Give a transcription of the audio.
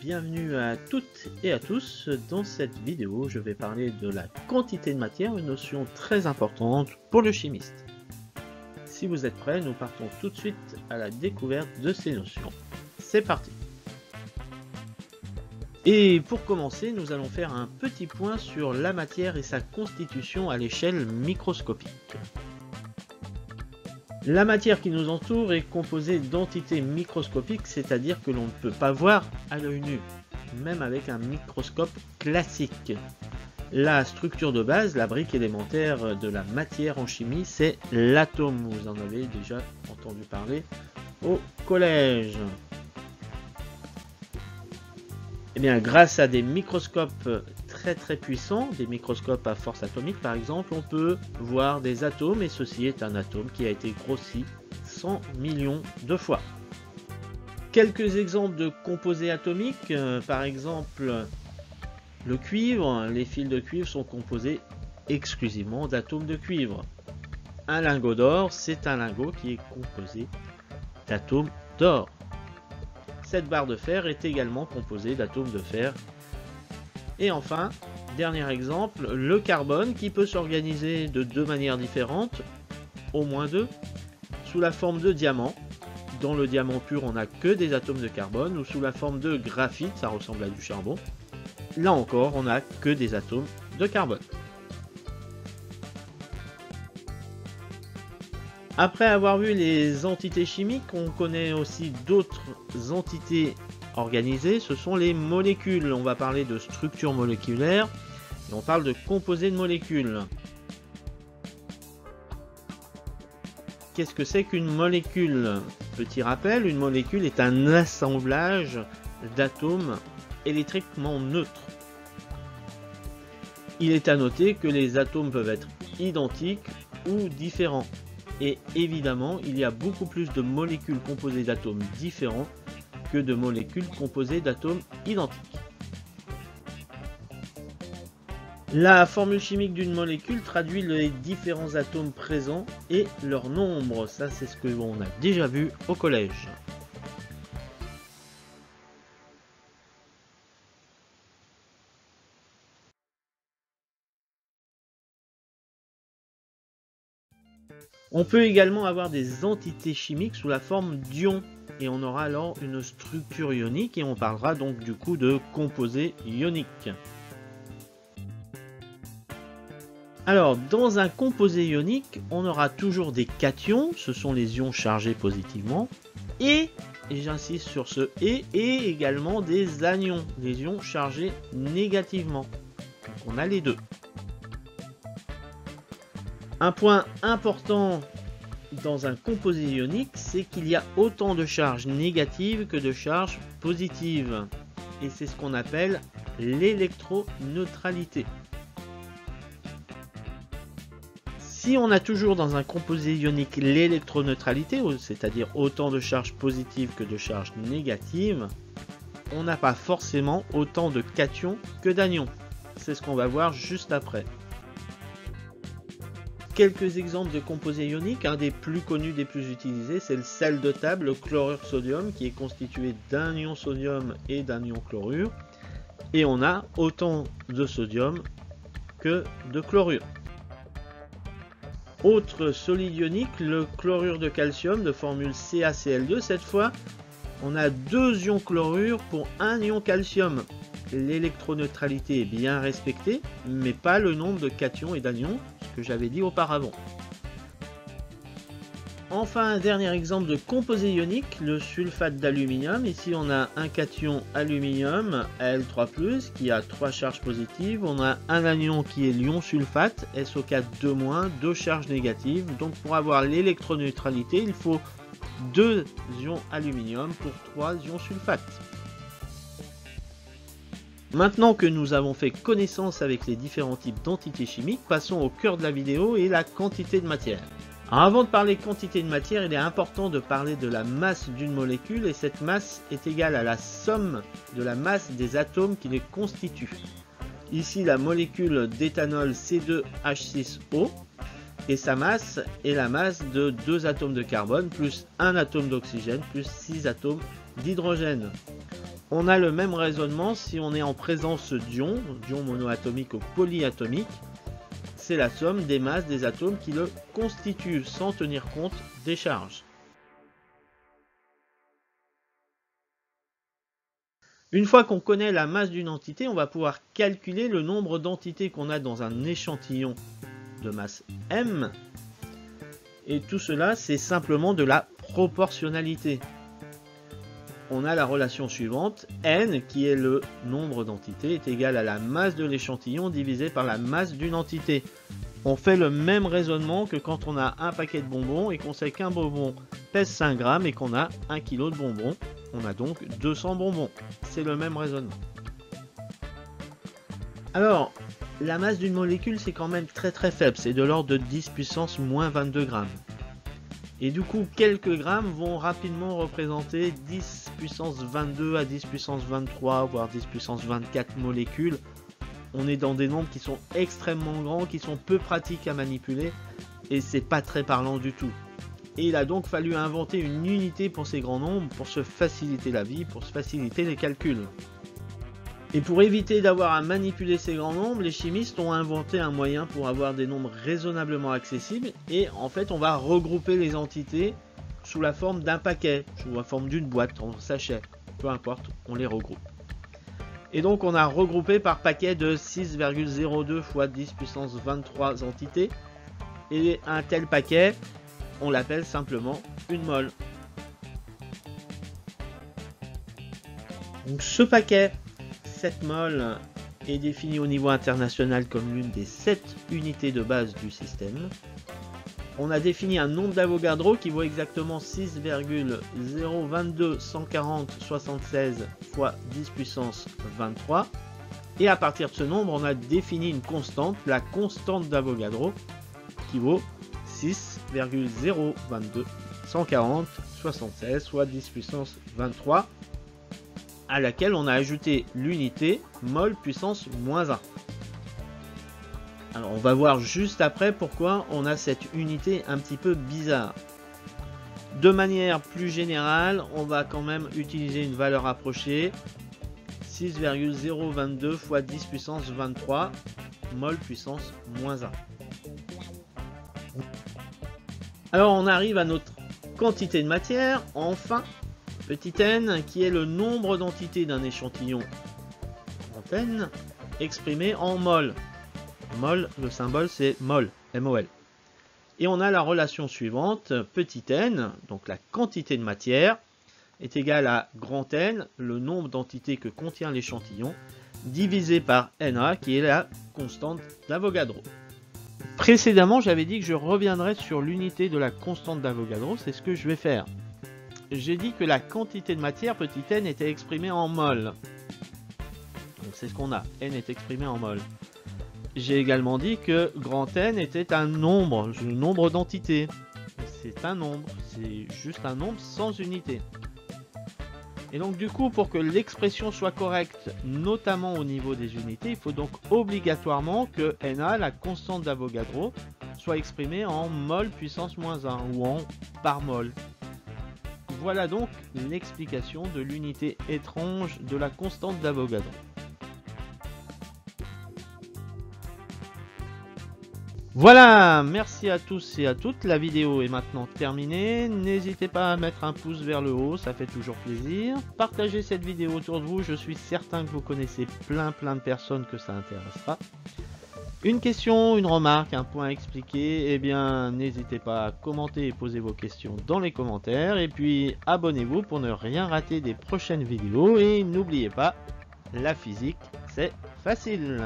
bienvenue à toutes et à tous. Dans cette vidéo, je vais parler de la quantité de matière, une notion très importante pour le chimiste. Si vous êtes prêts, nous partons tout de suite à la découverte de ces notions. C'est parti Et pour commencer, nous allons faire un petit point sur la matière et sa constitution à l'échelle microscopique. La matière qui nous entoure est composée d'entités microscopiques, c'est-à-dire que l'on ne peut pas voir à l'œil nu, même avec un microscope classique. La structure de base, la brique élémentaire de la matière en chimie, c'est l'atome. Vous en avez déjà entendu parler au collège. Eh bien, grâce à des microscopes très très puissants, des microscopes à force atomique par exemple, on peut voir des atomes et ceci est un atome qui a été grossi 100 millions de fois. Quelques exemples de composés atomiques, euh, par exemple le cuivre, les fils de cuivre sont composés exclusivement d'atomes de cuivre. Un lingot d'or, c'est un lingot qui est composé d'atomes d'or. Cette barre de fer est également composée d'atomes de fer et enfin, dernier exemple, le carbone qui peut s'organiser de deux manières différentes, au moins deux, sous la forme de diamant. Dans le diamant pur, on n'a que des atomes de carbone, ou sous la forme de graphite, ça ressemble à du charbon. Là encore, on n'a que des atomes de carbone. Après avoir vu les entités chimiques, on connaît aussi d'autres entités ce sont les molécules. On va parler de structure moléculaire et on parle de composés de molécules. Qu'est-ce que c'est qu'une molécule? Petit rappel, une molécule est un assemblage d'atomes électriquement neutres. Il est à noter que les atomes peuvent être identiques ou différents. Et évidemment, il y a beaucoup plus de molécules composées d'atomes différents que de molécules composées d'atomes identiques. La formule chimique d'une molécule traduit les différents atomes présents et leur nombre. Ça, c'est ce que l'on a déjà vu au collège. On peut également avoir des entités chimiques sous la forme d'ions et on aura alors une structure ionique et on parlera donc du coup de composés ioniques. Alors, dans un composé ionique, on aura toujours des cations, ce sont les ions chargés positivement, et, et j'insiste sur ce et, et également des anions, les ions chargés négativement. Donc on a les deux. Un point important dans un composé ionique, c'est qu'il y a autant de charges négatives que de charges positives. Et c'est ce qu'on appelle l'électroneutralité. Si on a toujours dans un composé ionique l'électroneutralité, c'est-à-dire autant de charges positives que de charges négatives, on n'a pas forcément autant de cations que d'anions. C'est ce qu'on va voir juste après quelques exemples de composés ioniques. Un des plus connus, des plus utilisés, c'est le sel de table, le chlorure sodium, qui est constitué d'un ion sodium et d'un ion chlorure. Et on a autant de sodium que de chlorure. Autre solide ionique, le chlorure de calcium de formule CaCl2. Cette fois, on a deux ions chlorure pour un ion calcium. L'électroneutralité est bien respectée, mais pas le nombre de cations et d'anions, que j'avais dit auparavant. Enfin, un dernier exemple de composé ionique, le sulfate d'aluminium. Ici, on a un cation aluminium, Al3+, qui a trois charges positives. On a un anion qui est l'ion sulfate, SO4 deux charges négatives. Donc, pour avoir l'électroneutralité, il faut deux ions aluminium pour trois ions sulfate. Maintenant que nous avons fait connaissance avec les différents types d'entités chimiques, passons au cœur de la vidéo et la quantité de matière. avant de parler quantité de matière, il est important de parler de la masse d'une molécule et cette masse est égale à la somme de la masse des atomes qui les constituent. Ici la molécule d'éthanol C2H6O et sa masse est la masse de deux atomes de carbone plus un atome d'oxygène plus 6 atomes d'hydrogène. On a le même raisonnement si on est en présence d'ions, d'ions monoatomiques ou polyatomiques. C'est la somme des masses des atomes qui le constituent sans tenir compte des charges. Une fois qu'on connaît la masse d'une entité, on va pouvoir calculer le nombre d'entités qu'on a dans un échantillon de masse m. Et tout cela, c'est simplement de la proportionnalité on a la relation suivante, n, qui est le nombre d'entités, est égal à la masse de l'échantillon divisé par la masse d'une entité. On fait le même raisonnement que quand on a un paquet de bonbons et qu'on sait qu'un bonbon pèse 5 grammes et qu'on a 1 kg de bonbons. On a donc 200 bonbons. C'est le même raisonnement. Alors, la masse d'une molécule, c'est quand même très très faible. C'est de l'ordre de 10 puissance moins 22 grammes. Et du coup, quelques grammes vont rapidement représenter 10 puissance 22 à 10 puissance 23, voire 10 puissance 24 molécules. On est dans des nombres qui sont extrêmement grands, qui sont peu pratiques à manipuler, et c'est pas très parlant du tout. Et il a donc fallu inventer une unité pour ces grands nombres, pour se faciliter la vie, pour se faciliter les calculs. Et pour éviter d'avoir à manipuler ces grands nombres, les chimistes ont inventé un moyen pour avoir des nombres raisonnablement accessibles et en fait on va regrouper les entités sous la forme d'un paquet, sous la forme d'une boîte, en sachet, peu importe, on les regroupe. Et donc on a regroupé par paquet de 6,02 x 10 puissance 23 entités et un tel paquet, on l'appelle simplement une mole. Donc ce paquet 7 mol est défini au niveau international comme l'une des 7 unités de base du système. On a défini un nombre d'Avogadro qui vaut exactement 6,022 140 76 x 10 puissance 23. Et à partir de ce nombre, on a défini une constante, la constante d'Avogadro, qui vaut 6,022 140 76 x 10 puissance 23 à laquelle on a ajouté l'unité mol puissance moins 1. Alors on va voir juste après pourquoi on a cette unité un petit peu bizarre. De manière plus générale, on va quand même utiliser une valeur approchée. 6,022 x 10 puissance 23 mol puissance moins 1. Alors on arrive à notre quantité de matière. Enfin, Petit n qui est le nombre d'entités d'un échantillon N exprimé en mol. Mol, le symbole c'est mol, MOL. Et on a la relation suivante, petit n, donc la quantité de matière, est égale à grand N, le nombre d'entités que contient l'échantillon, divisé par NA, qui est la constante d'Avogadro. Précédemment, j'avais dit que je reviendrai sur l'unité de la constante d'Avogadro, c'est ce que je vais faire j'ai dit que la quantité de matière, petit n, était exprimée en mol. Donc c'est ce qu'on a, n est exprimé en mol. J'ai également dit que grand N était un nombre, un nombre d'entités. C'est un nombre, c'est juste un nombre sans unité. Et donc du coup, pour que l'expression soit correcte, notamment au niveau des unités, il faut donc obligatoirement que NA, la constante d'Avogadro, soit exprimée en mol puissance moins 1 ou en par mol. Voilà donc l'explication de l'unité étrange de la constante d'Avogadro. Voilà, merci à tous et à toutes. La vidéo est maintenant terminée. N'hésitez pas à mettre un pouce vers le haut, ça fait toujours plaisir. Partagez cette vidéo autour de vous, je suis certain que vous connaissez plein plein de personnes que ça intéressera. Une question, une remarque, un point à expliquer, eh bien n'hésitez pas à commenter et poser vos questions dans les commentaires. Et puis abonnez-vous pour ne rien rater des prochaines vidéos. Et n'oubliez pas, la physique, c'est facile.